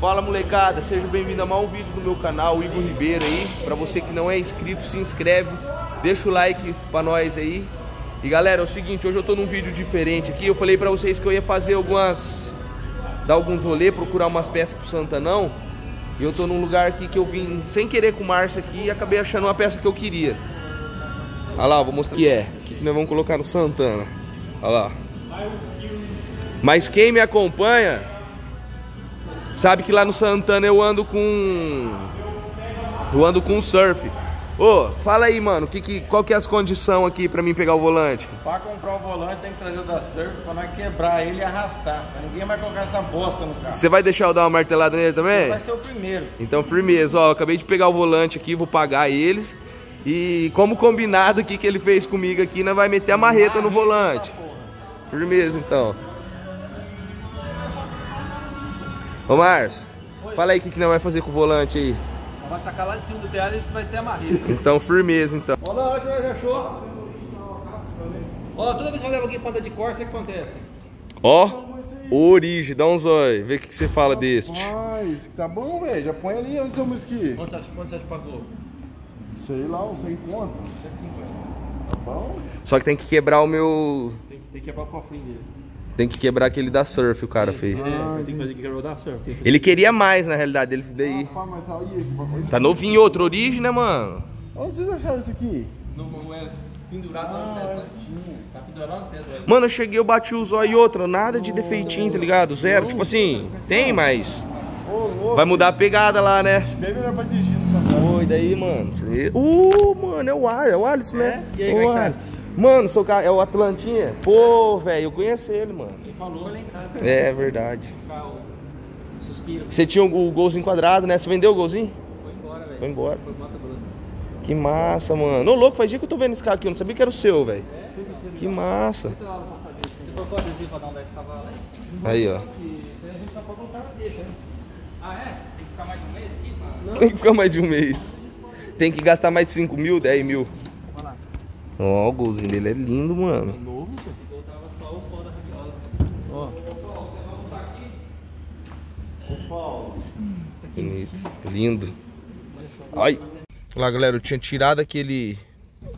Fala molecada, seja bem-vindo a mais um vídeo do meu canal, Igor Ribeiro aí. Pra você que não é inscrito, se inscreve, deixa o like pra nós aí. E galera, é o seguinte, hoje eu tô num vídeo diferente aqui. Eu falei pra vocês que eu ia fazer algumas. dar alguns rolês, procurar umas peças pro Santanão. E eu tô num lugar aqui que eu vim sem querer com o Márcio aqui e acabei achando uma peça que eu queria. Olha lá, vou mostrar o que é. O que, que nós vamos colocar no Santana. Olha lá. Mas quem me acompanha sabe que lá no Santana eu ando com. Eu ando com surf. Ô, fala aí, mano, que, que, qual que é as condições aqui pra mim pegar o volante? Pra comprar o volante tem que trazer o da Surf pra nós quebrar ele e arrastar. Pra ninguém vai colocar essa bosta no carro. Você vai deixar eu dar uma martelada nele também? Você vai ser o primeiro. Então, firmeza, ó, acabei de pegar o volante aqui, vou pagar eles. E como combinado aqui que ele fez comigo aqui, nós vai meter a marreta no volante. Firmeza, então. Ô, Márcio, fala aí o que, que nós vai fazer com o volante aí. Vai tacar lá em cima do telhado e vai ter a marreta. Então, firmeza, então. Olha lá, que nós achou. Ó, toda vez que eu levo alguém pra andar de Corsa, o que acontece? Ó, origem, dá um zóio, vê o que, que você fala desse. Mas, tá bom, velho. Já põe ali onde seu mosqui. Quanto você, quanto você pagou? Sei lá, uns 100 conto. 150. Tá bom? Só que tem que quebrar o meu... Tem, tem que quebrar o cofrinho dele. Tem que quebrar aquele da surf, o cara fez. É, Ah, tem que fazer que quebrar o da Surf. Ele queria mais, na realidade, ele daí... Mas tá Tá novinho, outro origem, né, mano? Onde vocês acharam isso aqui? No, no, é pendurado lá no teto. né? Tá pendurado teto, velho. Mano, eu cheguei, eu bati o zóio e outra, nada de defeitinho, tá ligado? Zero, tipo assim, tem, mas vai mudar a pegada lá, né? Bem melhor pra dirigir no Santana. Oi, daí, mano. Uh, mano, é o Alisson, é o Alisson, né? É? E aí, o é tá? Alisson. Mano, seu cara é o Atlantinha? Pô, velho, eu conheço ele, mano. Ele falou. É verdade. Suspiro. Você tinha o, golzinho quadrado, né? Você vendeu o golzinho? Foi embora, velho. Foi embora. Foi Mato Grosso. Que massa, mano. Ô, louco, faz dia que eu tô vendo esse carro aqui, eu não sabia que era o seu, velho. Que massa. Você colocou adesivo pra dar um 10 cavalos aí? Aí, ó. Ah, é? Tem que ficar mais de um mês aqui, mano? Tem que ficar mais de um mês. Tem que gastar mais de 5 mil, 10 mil. Ó, o golzinho dele é lindo, mano. Se voltava só o pó da rabiola. Bonito, lindo. Ai. Olha lá, galera, eu tinha tirado aquele.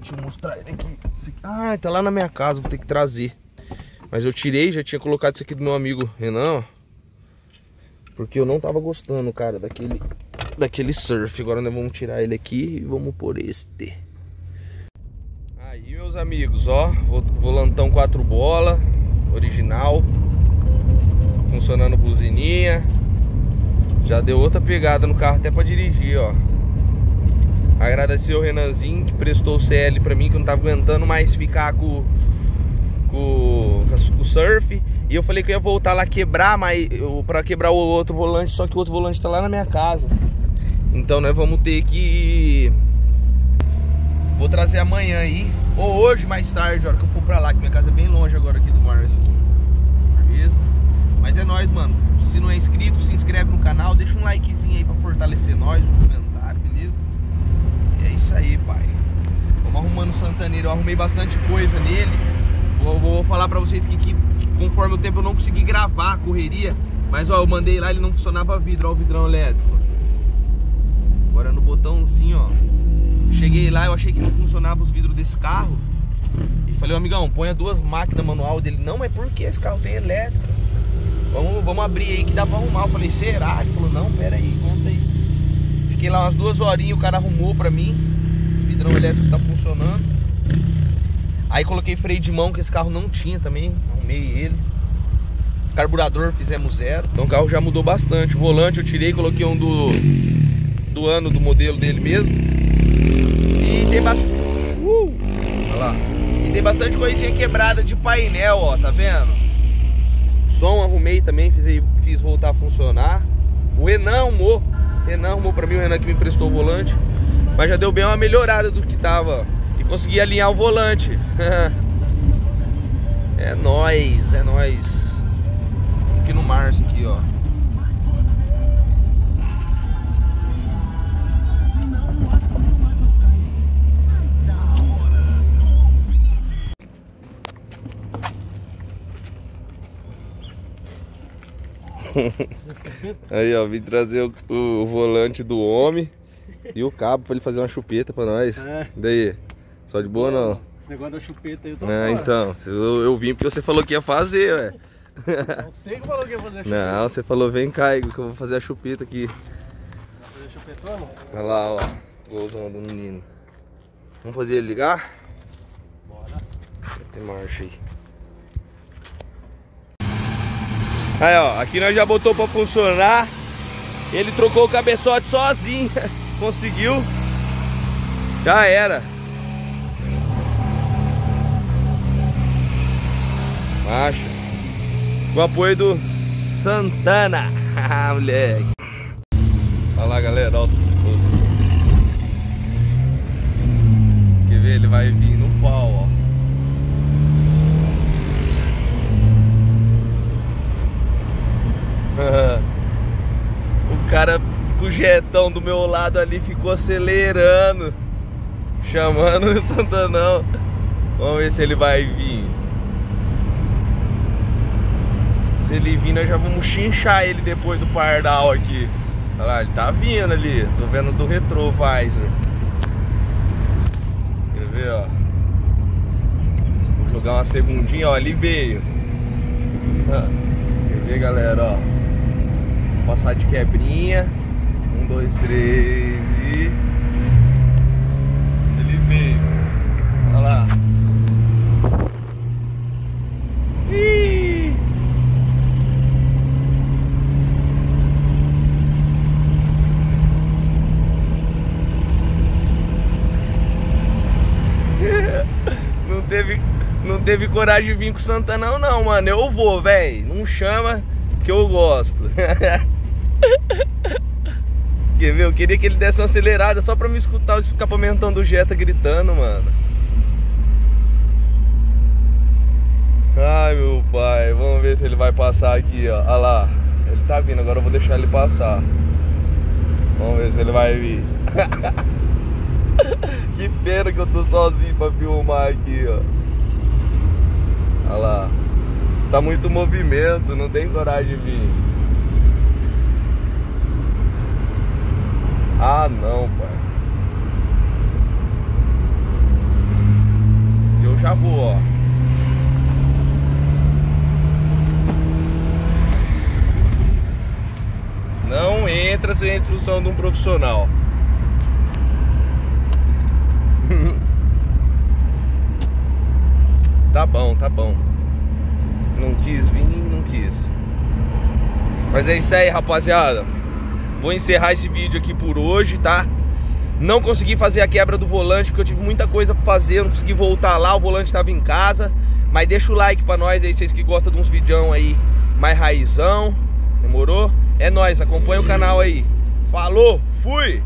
Deixa eu mostrar ele aqui. Esse aqui. Ah, tá lá na minha casa, vou ter que trazer. Mas eu tirei, já tinha colocado isso aqui do meu amigo Renan, ó. Porque eu não tava gostando, cara, daquele daquele surf. Agora nós vamos tirar ele aqui e vamos pôr este. Meus amigos, ó, vo- volantão 4 bola, original. Funcionando buzininha. Já deu outra pegada no carro até pra dirigir, ó. Agradecer o Renanzinho que prestou o CL pra mim, que eu não tava aguentando mais ficar com, com, com o surf. E eu falei que eu ia voltar lá quebrar, mas pra quebrar o outro volante, só que o outro volante tá lá na minha casa. Então nós vamos ter que. Vou trazer amanhã aí, ou hoje mais tarde, a hora que eu for pra lá, que minha casa é bem longe agora aqui do Márcio. Beleza? Mas é nóis, mano. Se não é inscrito, se inscreve no canal, deixa um likezinho aí pra fortalecer nós, um comentário, beleza? E é isso aí, pai. Vamos arrumando o Santaneiro. Eu arrumei bastante coisa nele. Vou, vou falar pra vocês que, que, que conforme o tempo eu não consegui gravar a correria. Mas ó, eu mandei lá, ele não funcionava vidro, ó, o vidrão elétrico. Agora no botãozinho, ó. Cheguei lá, eu achei que não funcionava os vidros desse carro. E falei, amigão, ponha duas máquinas manual dele. Não, mas por que esse carro tem elétrica? Vamos, vamos abrir aí que dá pra arrumar. Eu falei, será? Ele falou, não, pera aí, conta aí. Fiquei lá umas duas horinhas, o cara arrumou pra mim. Os vidrão elétrico tá funcionando. Aí coloquei freio de mão, que esse carro não tinha também. Arrumei ele. Carburador fizemos zero. Então o carro já mudou bastante. O volante eu tirei, coloquei um do, do ano do modelo dele mesmo. E tem bastante. Uh! Olha lá. E tem bastante coisinha quebrada de painel, ó, tá vendo? Som arrumei também, fiz, fiz voltar a funcionar. O Renan arrumou. Renan arrumou pra mim, o Renan que me emprestou o volante. Mas já deu bem uma melhorada do que tava. E consegui alinhar o volante. é nóis, é nóis. Aqui no Março, Aí, ó, vim trazer o, o volante do homem e o cabo pra ele fazer uma chupeta pra nós. É. Daí, só de boa não? Esse negócio da chupeta aí eu tô É, então, eu, eu vim porque você falou que ia fazer, ué. Não sei que falou que ia fazer chupeta. Não, você falou, vem cá, que eu vou fazer a chupeta aqui. Fazer chupetona? Olha lá, ó, golzão do menino. Vamos fazer ele ligar? Bora. Tem marcha aí. Aí, ó, aqui nós já botou pra funcionar. Ele trocou o cabeçote sozinho. Conseguiu. Já era. Marcha. Com apoio do Santana. Moleque. Olha lá, galera. Olha os... Quer ver? Ele vai vir no pau, ó. o cara com o jetão do meu lado ali ficou acelerando, chamando o Santanão. Vamos ver se ele vai vir. Se ele vir, nós já vamos chinchar ele depois do pardal aqui. Olha lá, ele tá vindo ali. Tô vendo do retrovisor. Quer ver, ó? Vou jogar uma segundinha, ó. Ali veio. Ah, Quer ver, galera, ó? Passar de quebrinha. Um, dois, três e. Ele veio. Olha lá. Ih! Não teve, não teve coragem de vir com o Santana não, mano. Eu vou, velho. Não chama que eu gosto. Quer ver? Eu queria que ele desse uma acelerada só pra me escutar o escapamentão do Jetta gritando, mano. Ai, meu pai. Vamos ver se ele vai passar aqui, ó. Olha lá. Ele tá vindo, agora eu vou deixar ele passar. Vamos ver se ele vai vir. que pena que eu tô sozinho pra filmar aqui, ó. Olha lá. Tá muito movimento, não tem coragem de vir. Ah, não, pai. Eu já vou, ó. Não entra sem a instrução de um profissional. Tá bom, tá bom. Não quis vir, não quis. Mas é isso aí, rapaziada. Vou encerrar esse vídeo aqui por hoje, tá? Não consegui fazer a quebra do volante porque eu tive muita coisa pra fazer, não consegui voltar lá, o volante tava em casa. Mas deixa o like pra nós aí, vocês que gostam de uns vidão aí mais raizão. Demorou? É nóis, acompanha o canal aí. Falou, fui!